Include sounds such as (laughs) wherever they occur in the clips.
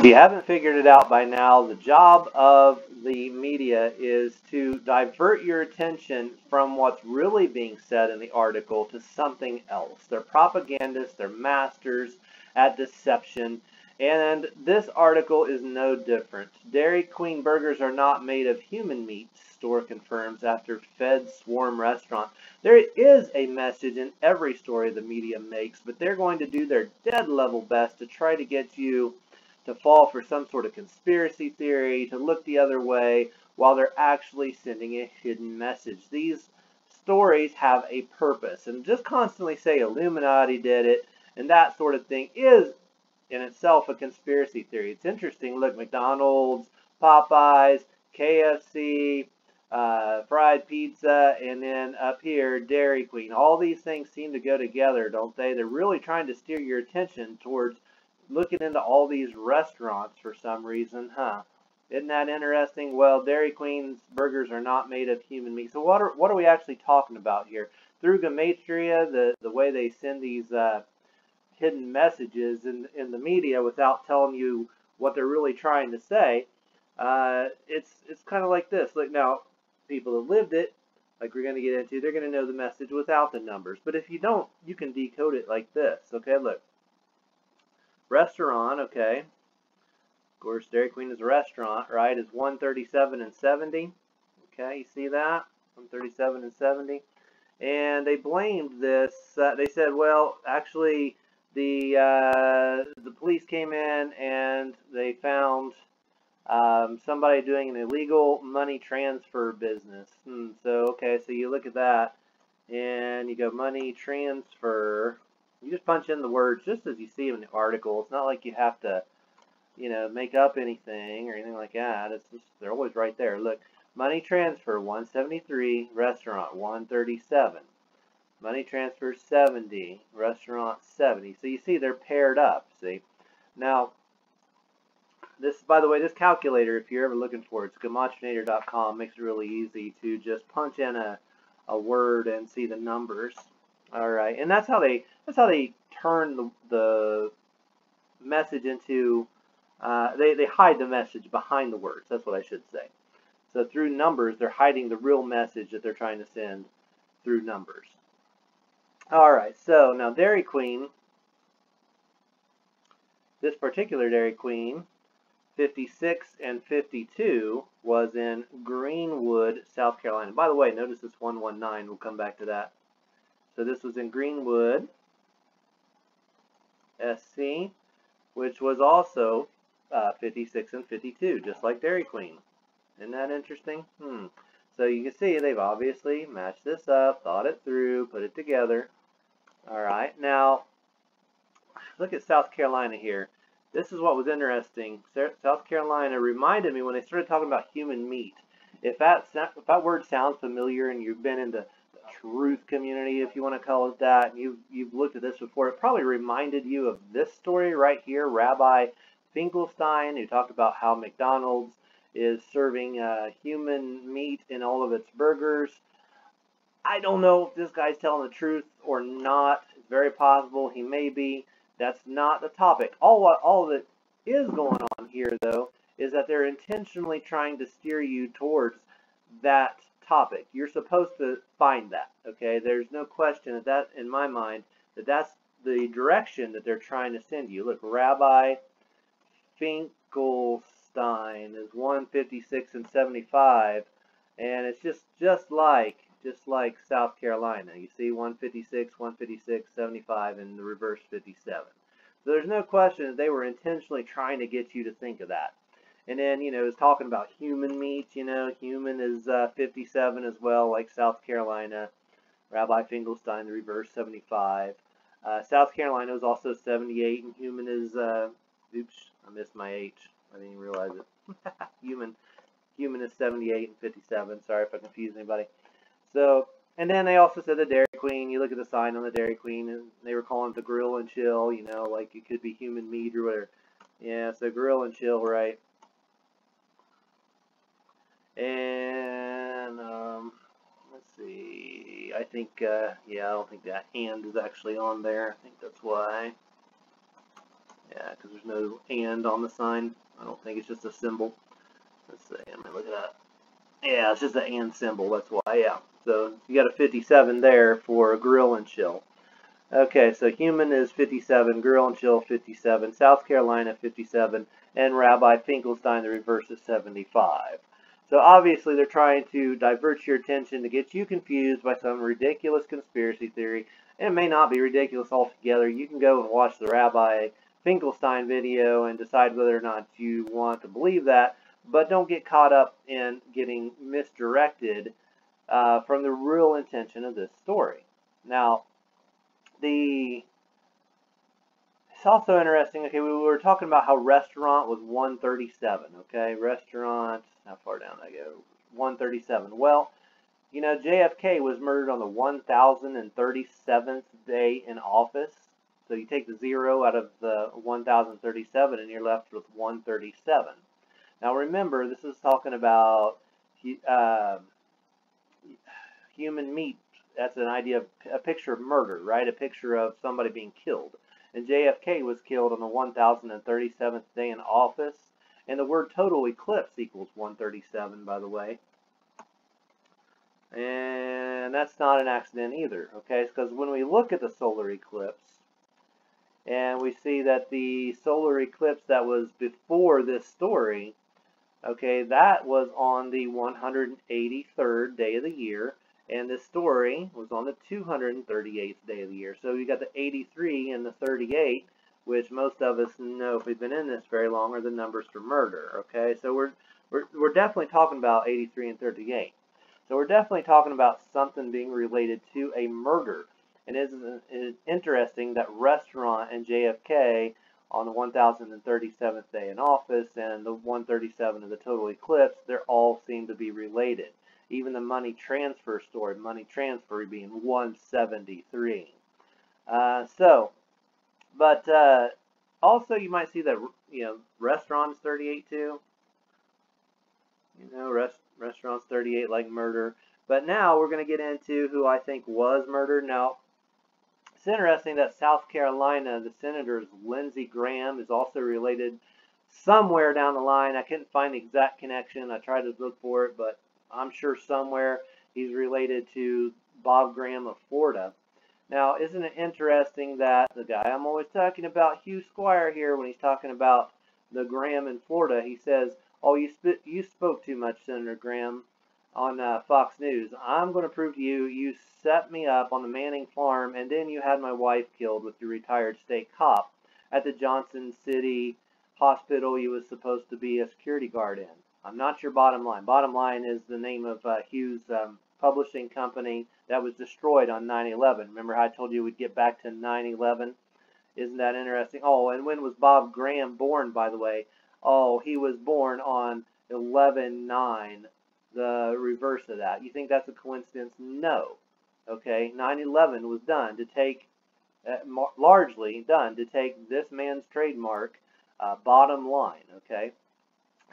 If you haven't figured it out by now, the job of the media is to divert your attention from what's really being said in the article to something else. They're propagandists, they're masters at deception, and this article is no different. Dairy Queen burgers are not made of human meat, store confirms after Fed swarm restaurant. There is a message in every story the media makes, but they're going to do their dead level best to try to get you to fall for some sort of conspiracy theory, to look the other way, while they're actually sending a hidden message. These stories have a purpose, and just constantly say Illuminati did it and that sort of thing is in itself a conspiracy theory. It's interesting. Look, McDonald's, Popeyes, KFC, uh, fried pizza, and then up here, Dairy Queen. All these things seem to go together, don't they? They're really trying to steer your attention towards looking into all these restaurants for some reason, huh? Isn't that interesting? Well, Dairy Queen's burgers are not made of human meat. So what are what are we actually talking about here? Through Gematria, the the way they send these uh, hidden messages in in the media without telling you what they're really trying to say, uh, it's it's kind of like this. Like now, people that lived it, like we're going to get into, they're going to know the message without the numbers. But if you don't, you can decode it like this. Okay, look. Restaurant, okay. Of course, Dairy Queen is a restaurant, right? Is 137 and 70. Okay, you see that? 137 and 70. And they blamed this. Uh, they said, well, actually, the uh, the police came in and they found um, somebody doing an illegal money transfer business. Hmm, so, okay, so you look at that and you go money transfer you just punch in the words just as you see them in the article. It's not like you have to, you know, make up anything or anything like that. It's just, they're always right there. Look, money transfer 173, restaurant 137. Money transfer 70, restaurant 70. So you see they're paired up, see? Now, this, by the way, this calculator, if you're ever looking for it, it's gematrinator.com. Makes it really easy to just punch in a, a word and see the numbers. All right, and that's how they that's how they turn the, the message into uh, they they hide the message behind the words. That's what I should say. So through numbers, they're hiding the real message that they're trying to send through numbers. All right, so now Dairy Queen, this particular Dairy Queen, 56 and 52 was in Greenwood, South Carolina. By the way, notice this 119. We'll come back to that. So this was in Greenwood, SC, which was also uh, 56 and 52, just like Dairy Queen. Isn't that interesting? Hmm. So you can see they've obviously matched this up, thought it through, put it together. All right. Now, look at South Carolina here. This is what was interesting. South Carolina reminded me when they started talking about human meat. If that if that word sounds familiar and you've been into truth community, if you want to call it that, and you've, you've looked at this before, it probably reminded you of this story right here, Rabbi Finkelstein, who talked about how McDonald's is serving uh, human meat in all of its burgers. I don't know if this guy's telling the truth or not. It's very possible he may be. That's not the topic. All all that is going on here, though, is that they're intentionally trying to steer you towards that topic. You're supposed to find that, okay? There's no question that that, in my mind, that that's the direction that they're trying to send you. Look, Rabbi Finkelstein is 156 and 75, and it's just just like just like South Carolina. You see 156, 156, 75, and the reverse 57. So there's no question that they were intentionally trying to get you to think of that. And then, you know, it's talking about human meat, you know, human is uh, 57 as well, like South Carolina. Rabbi Finkelstein, the reverse 75. Uh, South Carolina is also 78, and human is, uh, oops, I missed my H. I didn't even realize it. (laughs) human, human is 78 and 57. Sorry if I confused anybody. So, and then they also said the Dairy Queen. You look at the sign on the Dairy Queen, and they were calling it the grill and chill, you know, like it could be human meat or whatever. Yeah, so grill and chill, right? And um, let's see. I think uh, yeah, I don't think that hand is actually on there. I think that's why. Yeah, because there's no and on the sign. I don't think it's just a symbol. Let's see. I'm gonna look at that. Yeah, it's just an and symbol. That's why. Yeah. So you got a 57 there for a grill and chill. Okay, so human is 57, grill and chill 57, South Carolina 57, and Rabbi Finkelstein, the reverse is 75. So obviously they're trying to divert your attention to get you confused by some ridiculous conspiracy theory. And it may not be ridiculous altogether. You can go and watch the Rabbi Finkelstein video and decide whether or not you want to believe that. But don't get caught up in getting misdirected uh, from the real intention of this story. Now, the it's also interesting. Okay, we were talking about how restaurant was 137. Okay, restaurant. How far down I go? 137. Well, you know, JFK was murdered on the 1037th day in office. So you take the zero out of the 1037 and you're left with 137. Now remember, this is talking about uh, human meat. That's an idea of a picture of murder, right? A picture of somebody being killed. And JFK was killed on the 1037th day in office. And the word total eclipse equals 137, by the way. And that's not an accident either, okay? Because when we look at the solar eclipse, and we see that the solar eclipse that was before this story Okay, that was on the 183rd day of the year, and this story was on the 238th day of the year. So you got the 83 and the 38, which most of us know if we've been in this very long are the numbers for murder. Okay, so we're we're we're definitely talking about 83 and 38. So we're definitely talking about something being related to a murder. And it is interesting that restaurant and JFK on the 1037th day in office and the 137 of the total eclipse, they all seem to be related. Even the money transfer story, money transfer being 173. Uh, so, but uh, also you might see that you know restaurants 38 too. You know, rest, restaurants 38 like murder. But now we're going to get into who I think was murdered. Now, it's interesting that South Carolina, the senator's Lindsey Graham is also related somewhere down the line. I couldn't find the exact connection. I tried to look for it, but I'm sure somewhere he's related to Bob Graham of Florida. Now, isn't it interesting that the guy I'm always talking about, Hugh Squire here, when he's talking about the Graham in Florida, he says, oh, you, sp you spoke too much, Senator Graham on uh, Fox News. I'm going to prove to you you set me up on the Manning farm and then you had my wife killed with your retired state cop at the Johnson City hospital you was supposed to be a security guard in. I'm not your bottom line. Bottom line is the name of uh, Hughes um, publishing company that was destroyed on 9-11. Remember how I told you we'd get back to 9-11? Isn't that interesting? Oh, and when was Bob Graham born, by the way? Oh, he was born on 11-9 the reverse of that. You think that's a coincidence? No. Okay, 9/11 was done to take, uh, largely done to take this man's trademark uh, bottom line. Okay,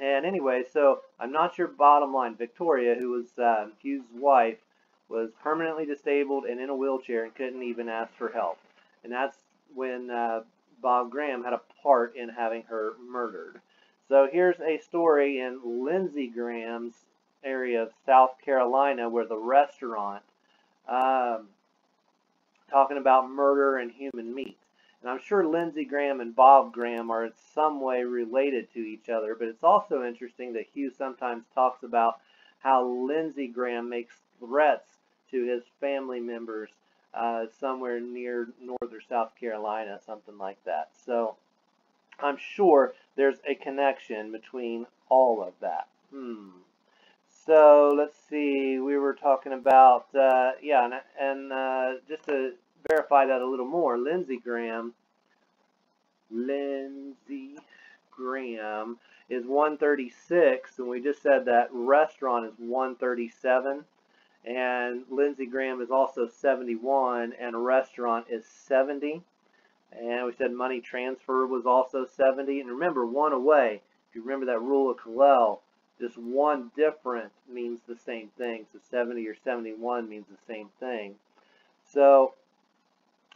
and anyway, so I'm not sure bottom line. Victoria, who was uh, Hughes' wife, was permanently disabled and in a wheelchair and couldn't even ask for help. And that's when uh, Bob Graham had a part in having her murdered. So here's a story in Lindsey Graham's area of South Carolina where the restaurant um, talking about murder and human meat. And I'm sure Lindsey Graham and Bob Graham are in some way related to each other, but it's also interesting that Hugh sometimes talks about how Lindsey Graham makes threats to his family members uh, somewhere near North or South Carolina, something like that. So I'm sure there's a connection between all of that. Hmm. So let's see, we were talking about, uh, yeah, and, and uh, just to verify that a little more, Lindsey Graham, Lindsey Graham is 136, and we just said that restaurant is 137, and Lindsey Graham is also 71, and restaurant is 70. And we said money transfer was also 70. And remember, one away. If you remember that rule of Colell, just one different means the same thing. So 70 or 71 means the same thing. So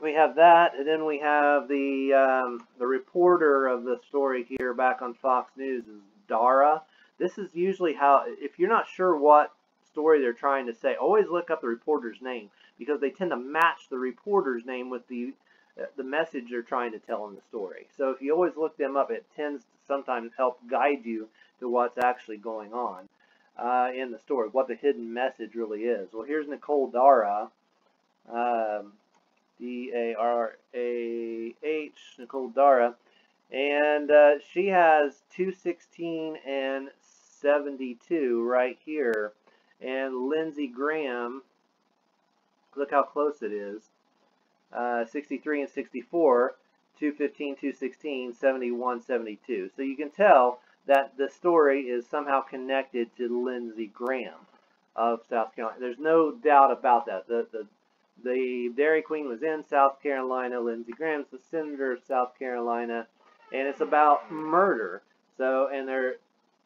we have that, and then we have the um, the reporter of the story here back on Fox News is Dara. This is usually how, if you're not sure what story they're trying to say, always look up the reporter's name because they tend to match the reporter's name with the uh, the message they're trying to tell in the story. So if you always look them up, it tends to sometimes help guide you to what's actually going on uh, in the story, what the hidden message really is. Well, here's Nicole Dara. Um, D-A-R-A-H, Nicole Dara. And uh, she has 216 and 72 right here. And Lindsey Graham, look how close it is. Uh, 63 and 64, 215, 216, 71, 72. So you can tell that the story is somehow connected to Lindsey Graham of South Carolina. There's no doubt about that. The, the the Dairy Queen was in South Carolina. Lindsey Graham's the senator of South Carolina, and it's about murder. So, and there,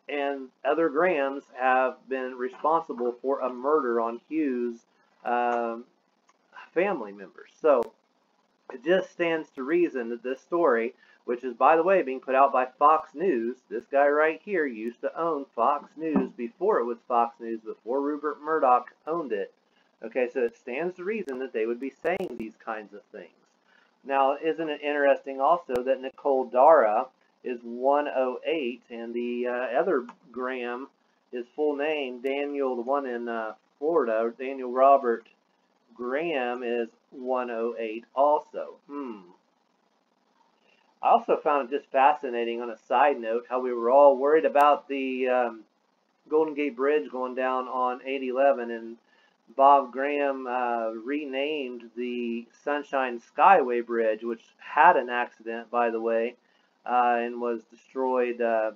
and other Grahams have been responsible for a murder on Hughes' um, family members. So, it just stands to reason that this story, which is, by the way, being put out by Fox News, this guy right here used to own Fox News before it was Fox News, before Rupert Murdoch owned it. Okay, so it stands to reason that they would be saying these kinds of things. Now, isn't it interesting also that Nicole Dara is 108 and the uh, other Graham, his full name, Daniel, the one in uh, Florida, Daniel Robert Graham is 108 also. Hmm. I also found it just fascinating on a side note how we were all worried about the um, Golden Gate Bridge going down on 811 and Bob Graham uh, renamed the Sunshine Skyway Bridge, which had an accident, by the way, uh, and was destroyed uh,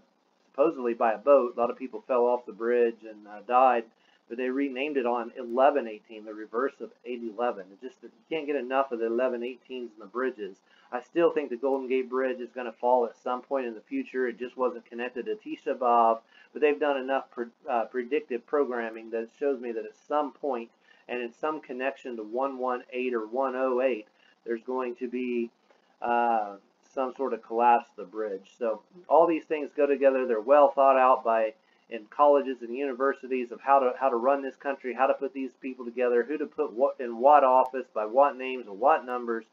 supposedly by a boat. A lot of people fell off the bridge and uh, died, but they renamed it on 1118, the reverse of 811. It just you can't get enough of the 1118s and the bridges. I still think the Golden Gate Bridge is going to fall at some point in the future. It just wasn't connected to Tisha but they've done enough pre uh, predictive programming that shows me that at some point and in some connection to 118 or 108, there's going to be uh, some sort of collapse of the bridge. So all these things go together. They're well thought out by in colleges and universities of how to how to run this country, how to put these people together, who to put what in what office, by what names and what numbers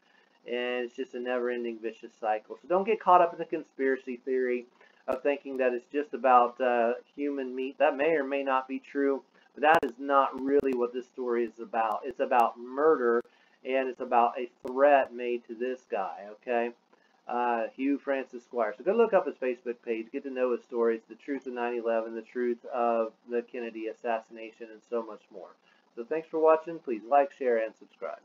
and it's just a never-ending vicious cycle. So don't get caught up in the conspiracy theory of thinking that it's just about uh, human meat. That may or may not be true, but that is not really what this story is about. It's about murder, and it's about a threat made to this guy, okay? Uh, Hugh Francis Squire. So go look up his Facebook page, get to know his stories, the truth of 9-11, the truth of the Kennedy assassination, and so much more. So thanks for watching. Please like, share, and subscribe.